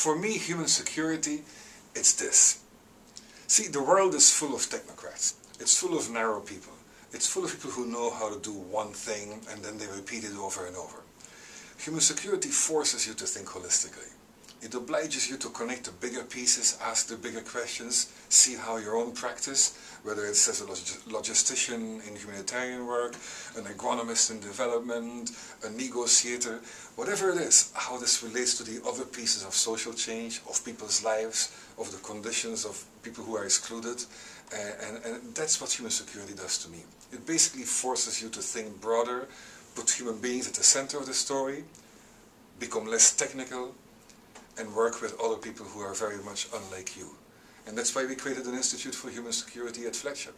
For me, human security, it's this. See, the world is full of technocrats. It's full of narrow people. It's full of people who know how to do one thing and then they repeat it over and over. Human security forces you to think holistically. It obliges you to connect the bigger pieces, ask the bigger questions, see how your own practice, whether it's as a logistician in humanitarian work, an agronomist in development, a negotiator, whatever it is, how this relates to the other pieces of social change, of people's lives, of the conditions of people who are excluded. Uh, and, and that's what human security does to me. It basically forces you to think broader, put human beings at the center of the story, become less technical, and work with other people who are very much unlike you. And that's why we created an Institute for Human Security at Fletcher.